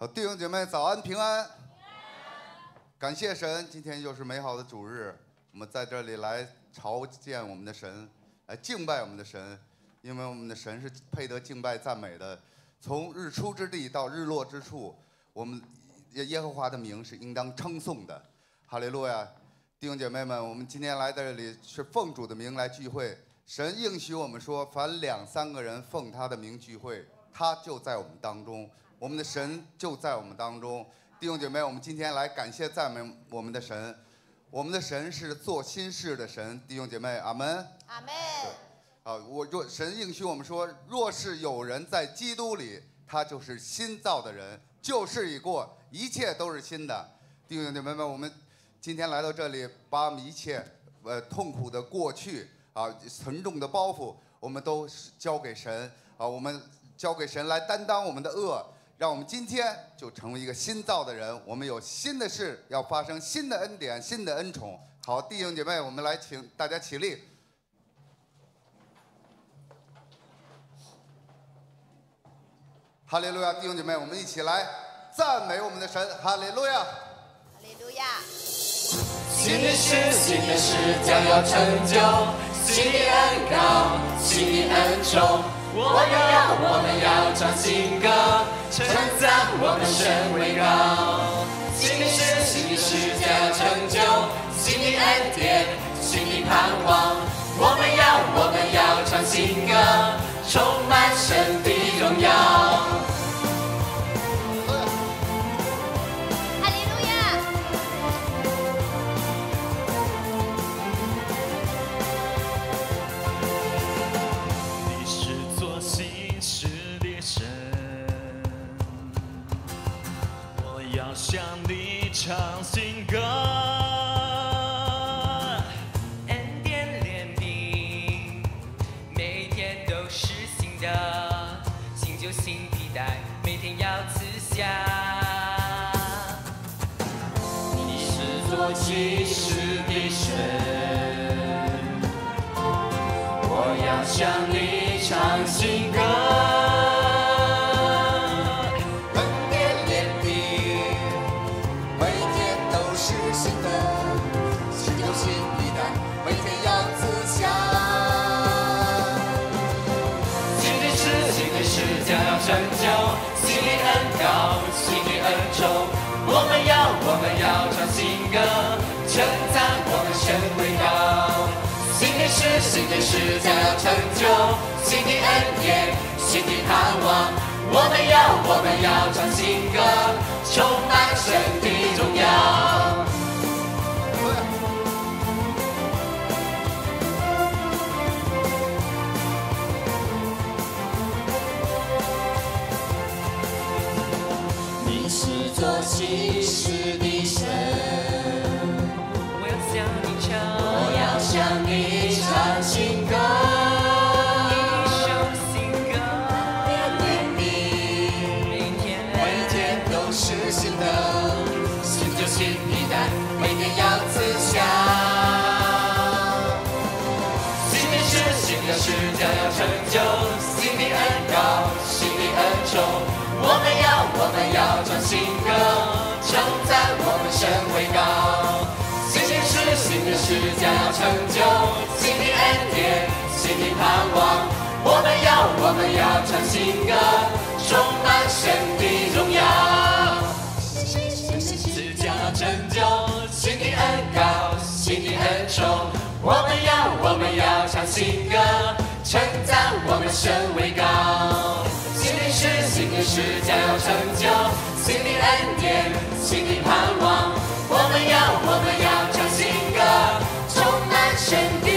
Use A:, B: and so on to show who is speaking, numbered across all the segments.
A: 好，弟兄姐妹早安平安，感谢神，今天又是美好的主日，我们在这里来朝见我们的神，来敬拜我们的神，因为我们的神是配得敬拜赞美的。从日出之地到日落之处，我们耶耶和华的名是应当称颂的。哈利路亚，弟兄姐妹们，我们今天来这里是奉主的名来聚会，神应许我们说，凡两三个人奉他的名聚会，他就在我们当中。我们的神就在我们当中，弟兄姐妹，我们今天来感谢赞美我们的神。我们的神是做心事的神，弟兄姐妹，阿门。
B: 阿门。
A: 啊，我若神应许我们说，若是有人在基督里，他就是新造的人，旧事已过，一切都是新的。弟兄姐妹们，我们今天来到这里，把我们一切呃痛苦的过去啊，沉重的包袱，我们都交给神啊，我们交给神来担当我们的恶。让我们今天就成为一个新造的人，我们有新的事要发生，新的恩典，新的恩宠。好，弟兄姐妹，我们来请大家起立。哈利路亚，弟兄姐妹，我们一起来赞美我们的神。哈利路亚，
B: 哈利路亚。
C: 新的事，新的事将要成就，新的恩高，新的恩宠。我们要，我们要唱新歌，称赞我们神为高。新的是，新的世界要成就，新的恩典，新的盼望。我们要，我们要唱新歌，充满神向你唱新歌，恩典怜悯，每天都是新的，新旧新皮带，每天要赐下。你是做骑士的神，我要向你唱我们要，我们要唱新歌，称赞我们神伟高。新的事，新的事将要成就，新的恩典，新的盼望。我们要，我们要唱新歌，充满神的荣耀。做骑士的神，我要向你唱，我要向你唱我们神为高。新的事，新的事将要成就，新的恩典，新的盼望。我们要，我们要唱新歌，充满神的荣耀。新的事将要成就，新的恩高，新的恩宠。我们要，我们要唱新歌，称赞我们神为高。新的事，新的事将要成就，新的恩典，的盼望。我们要，我们要唱新歌，充满神的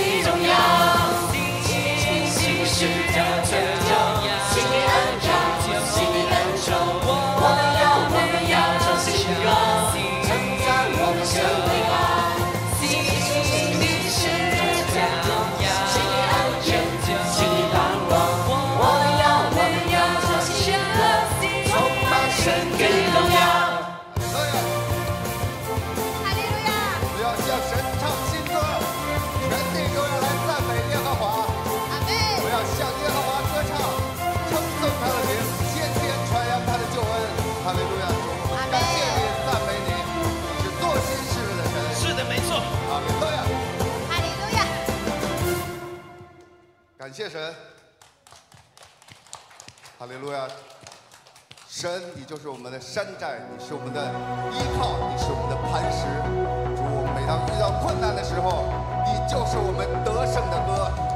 A: 感谢神。哈利路亚，神，你就是我们的山寨，你是我们的依靠，你是我们的磐石，主，我们每当遇到困难的时候，你就是我们得胜的歌。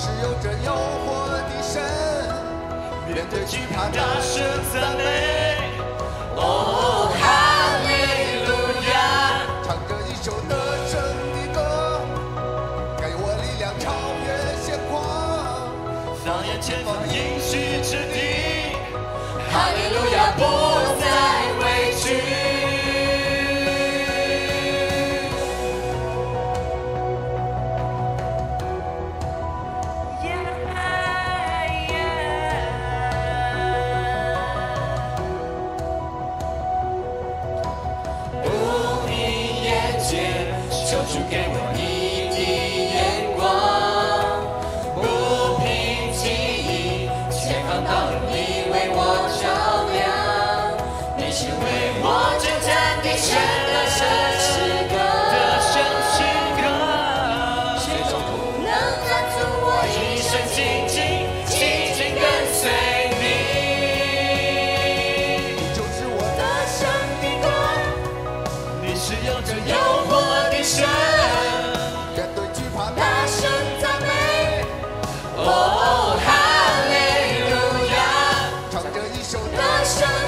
B: 是
A: 有着诱惑的神，面对惧怕
B: 大声赞美。
C: 哦。machuquei é o
A: anil. 就
C: 大声。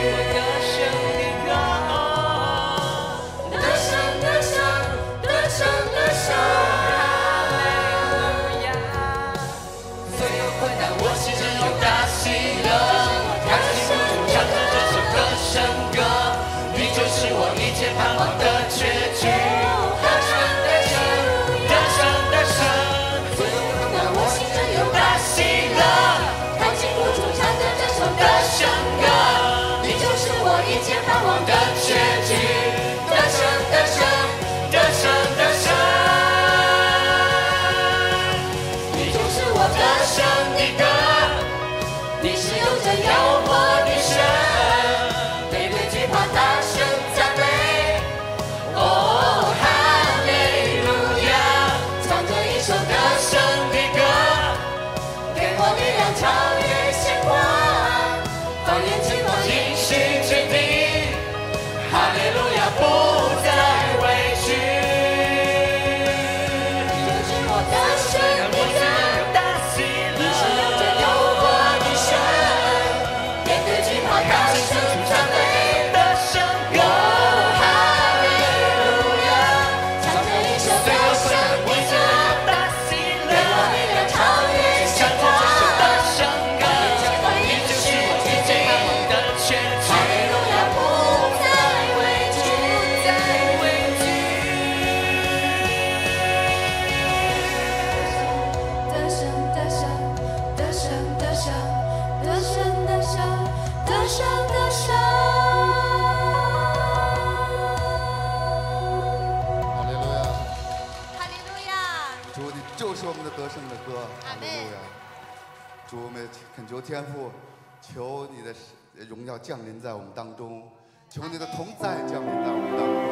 A: 降临在我们当中，请问你的同在降临在我们当中。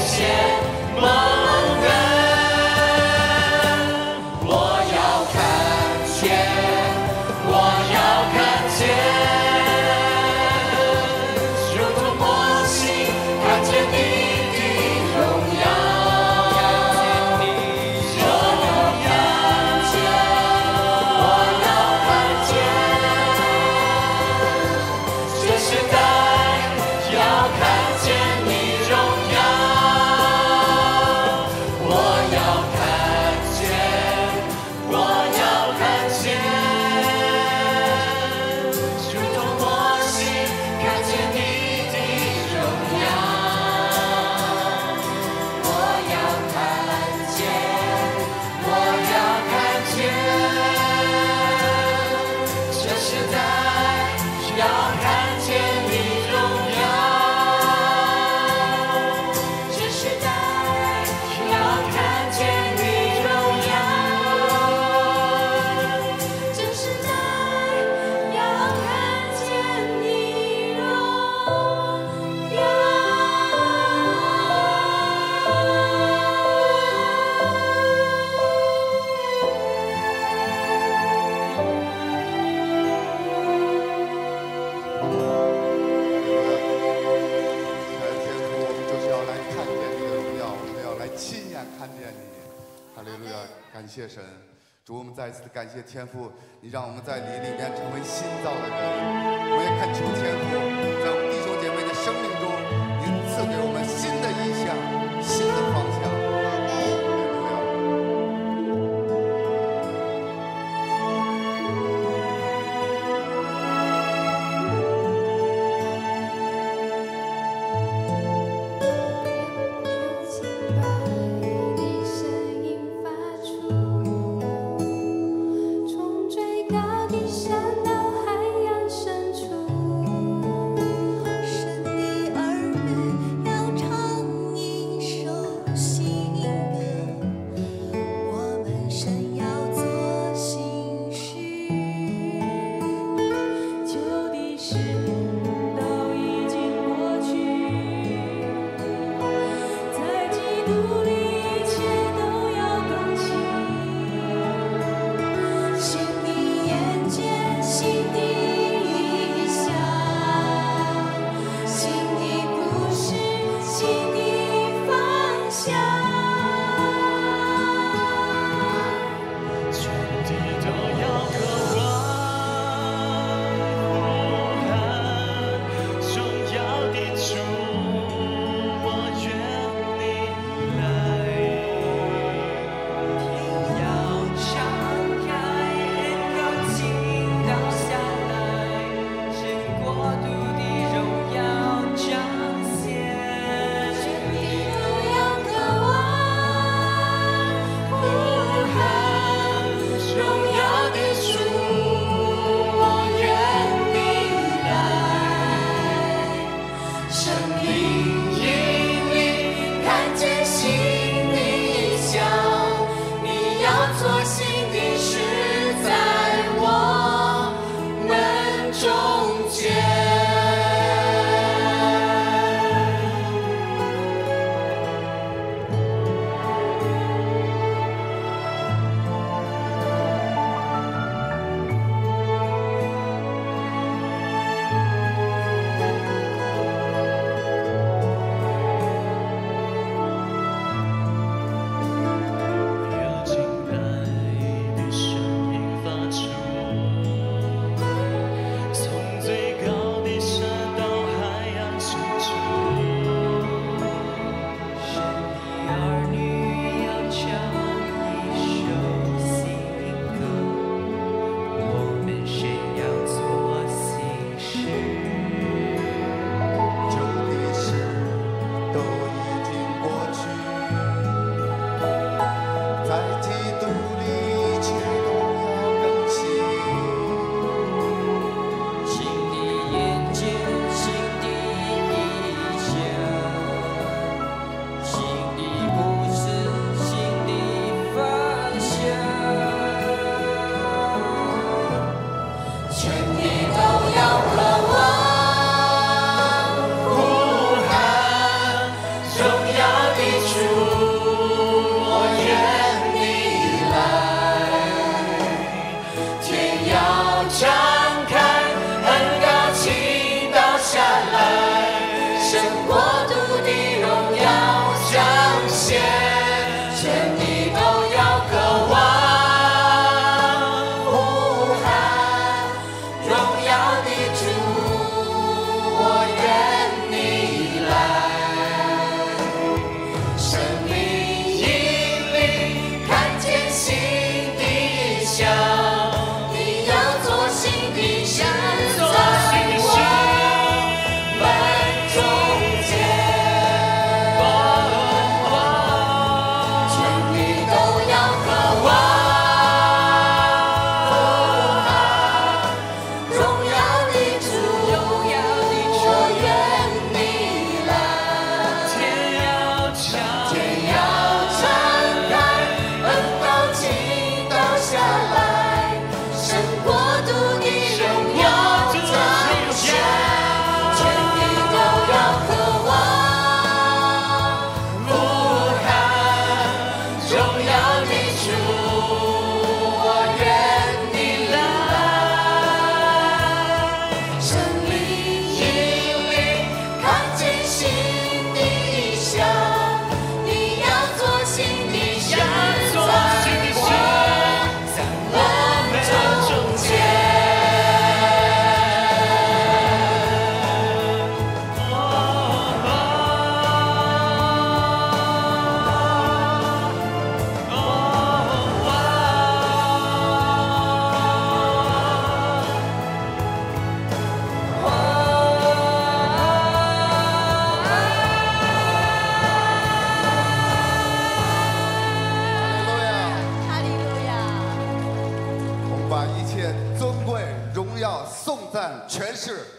A: Yeah. 谢神，
D: 主，我们
A: 再一次的感谢天父，你让我们在你里面成为新造的人。我们也恳求天父，在我们弟兄姐妹的生命中，您赐给我们新的意向，
C: 新
E: 的
C: 方。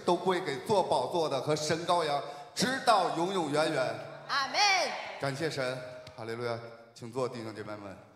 A: 都归给坐宝座的和神羔羊，直到永永远远。
F: 阿门。
A: 感谢神，哈利路亚，请坐，弟兄姐妹们。